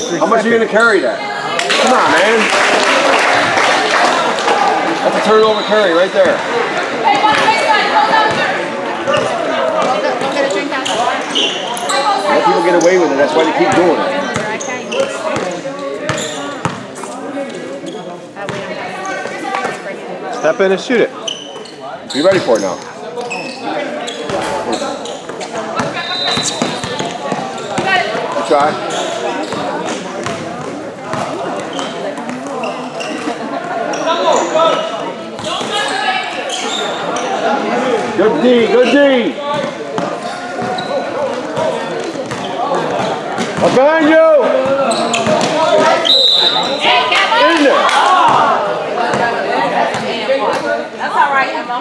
carry? Yeah. How much are you gonna carry that? Come on, man. That's a turnover carry right there. Let people get away with it. That's why they keep doing it. Step in and shoot it. Be ready for it now. Good try. Good D, good D. Behind you. In there. That's all right, Emma.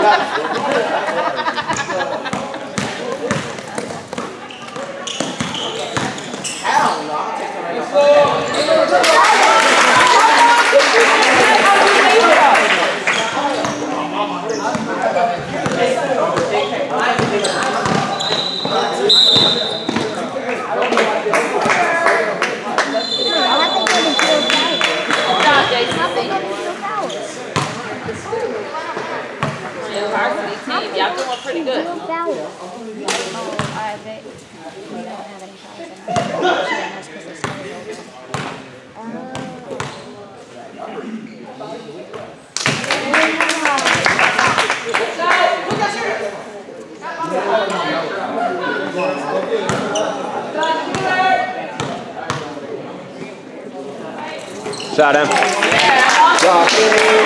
Gracias. Adam. Yeah.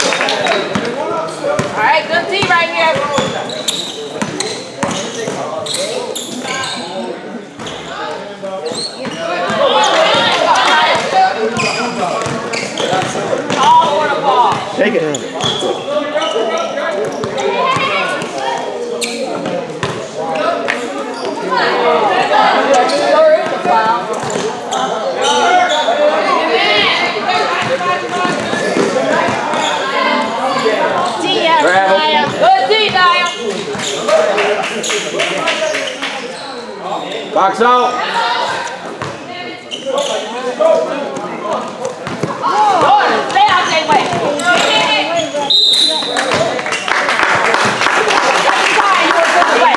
Box out. Jordan, stay out their way. Sorry, you were good away.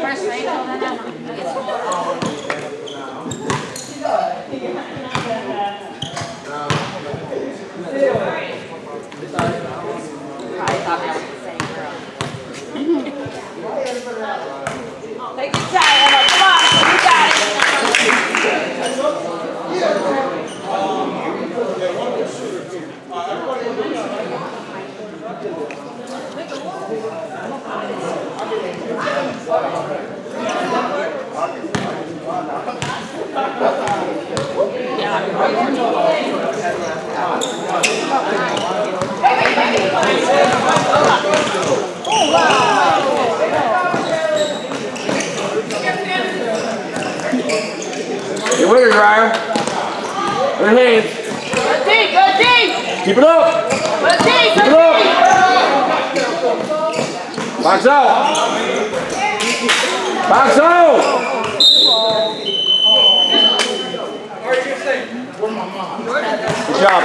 First thing, hold on, Emma. I thought that was the same girl. Take your time, Emma. Come on, you got it. Ryan. Good hands. Good good. Keep it up. Good Keep it up. Box out. Box out. Good job.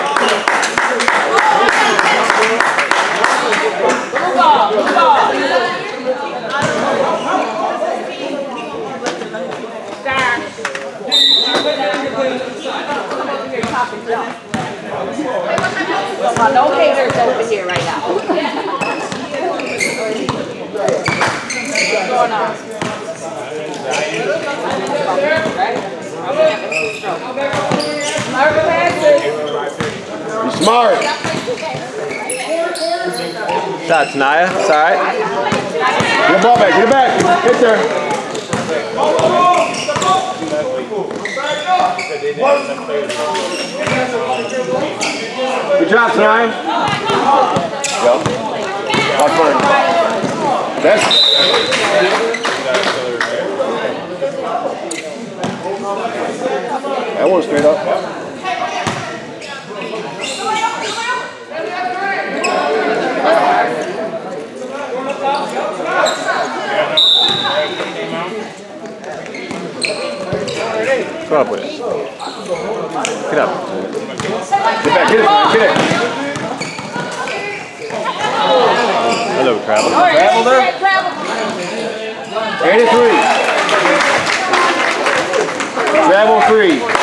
Good ball, good ball. Down. Well, no haters over here right now. What's going on? Smart smart. Naya. It's all right. Get the ball back. Get it back. Get there. Good job, tonight. Go. That's. That one straight up. Go up with it. Get up. Get back, get it, get it. Hello, Traveler. Right, Traveler. Travel. 83. Travel 3.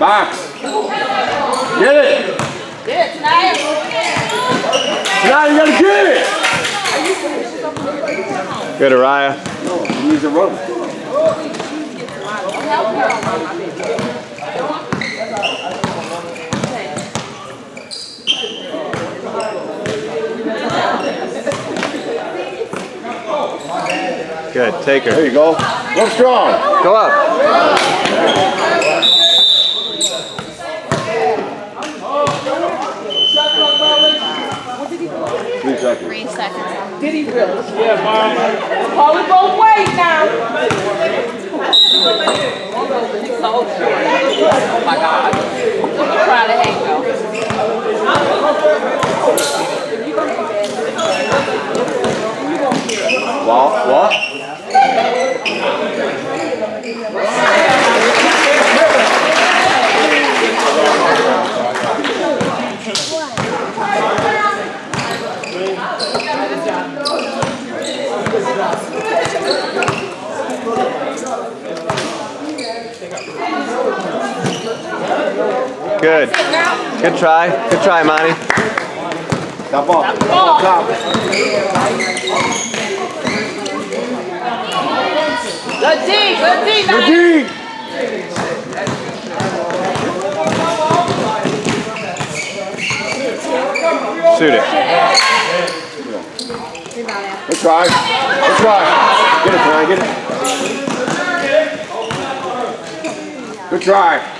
Box. Get it. Get it tonight. Now you gotta get it. Good, Araya. No, need to run. Good. Take her. There you go. Go strong. Go up. Three seconds. Three seconds. Did he really? Yeah, mom. Call it both ways now. Oh my God. I'm trying to hate though. What? What? Good. Good try. Good try, Monty. Off. Ball. Good D, good D, Good. D. Shoot it. Good try. Good try. Get it, try. Get it. Good try.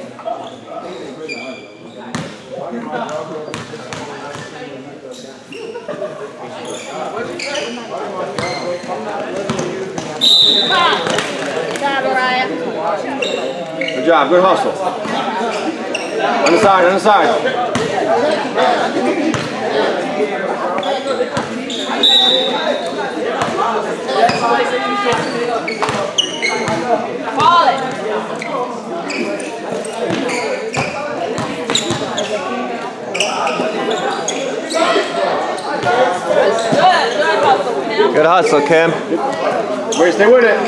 Good job, good hustle. On the side, on the side. Good hustle, Kim. Wait. Stay with it.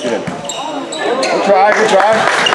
Get in. Good try. Good try.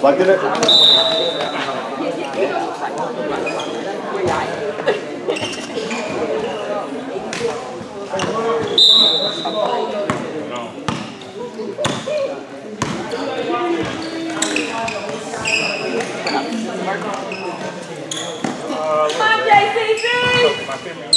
Deflected it. Come on, JCC.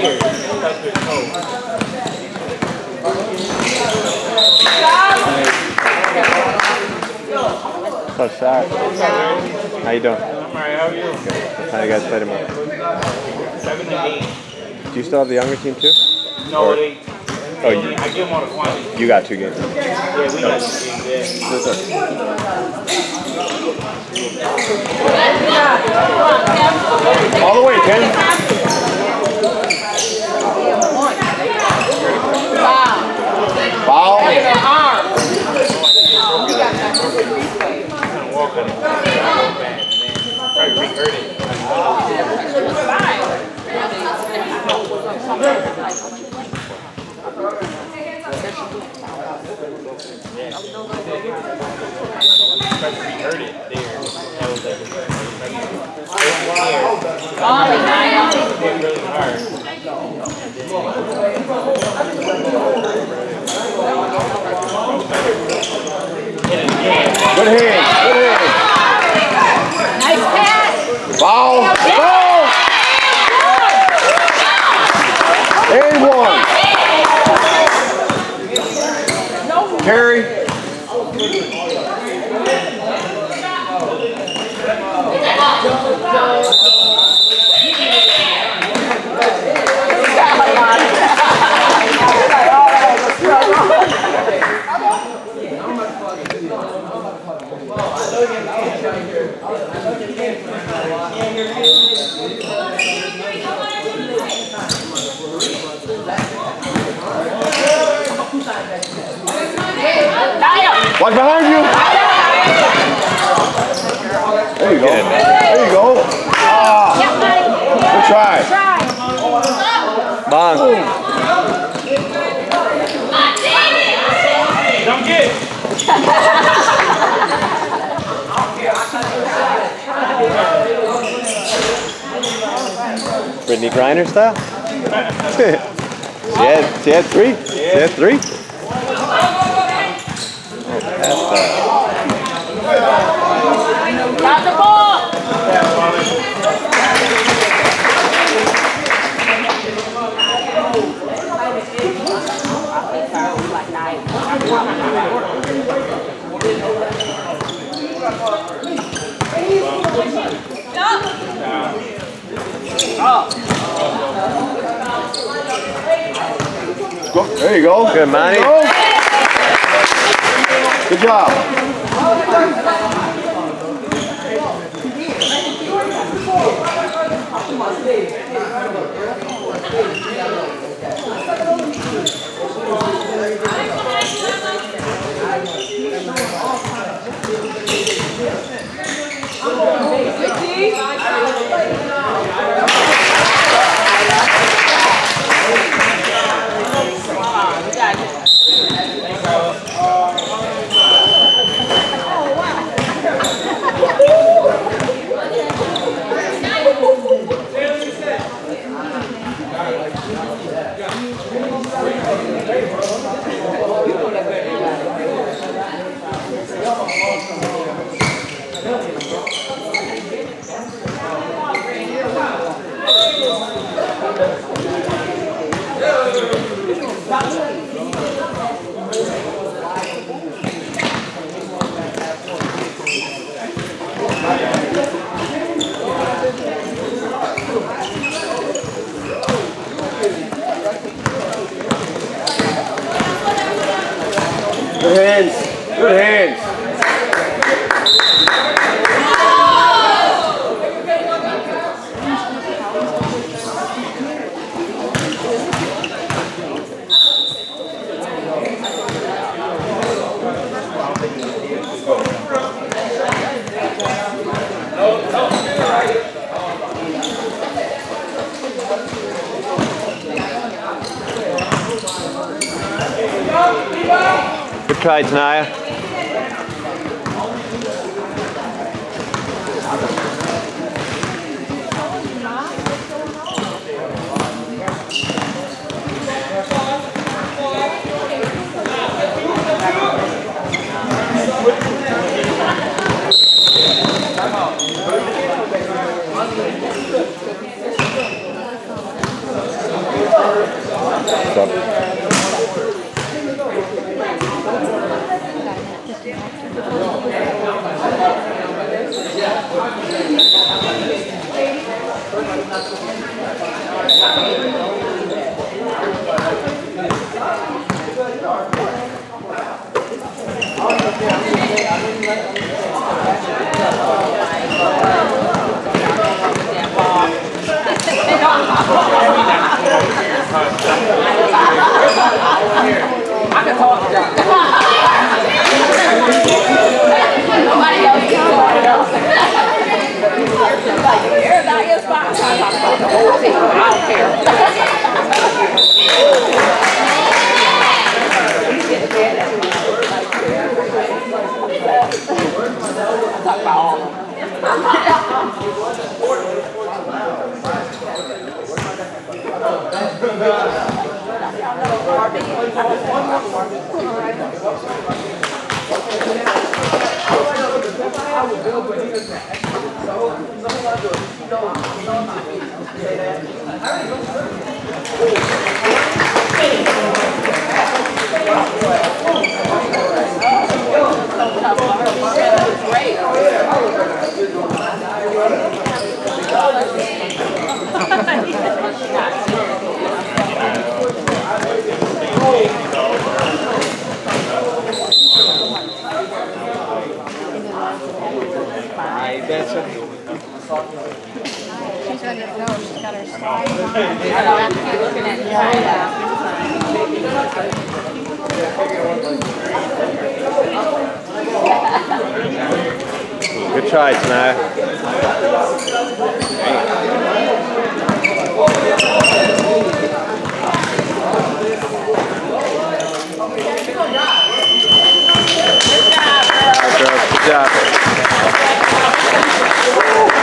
Here. Probably, probably hurt it. Here, touch your toe. So sharp. How you doing? I'm alright, how are you? How you guys play tomorrow? Seven to eight. Do you still have the younger team too? No, ain't. Oh, you, I give them all the quantity. you got two games. Yeah, we got the game there. All the way, Ken. Foul. Arm. Oh, Kind of walk on it. Bad, and then probably re-hurt it. Probably re-hurt it there. That was like, Ollie, Niall. hit really hard. Hit it again. Good hands. Good hands. Nice pass. Foul. Foul. And one. Carry. Watch behind you. There you go. There you go. Ah. Good try. Bong. Don't get. Brittney Griner style? she, had, she had three? She had three? There you go. Good, Monty. Good job. Good 我没有回那个台，然后然后把我踢到踢到哪？还有你说什么？哦，对，对，对。She's ready to go. She's got her slide on. Good try, Tanaya.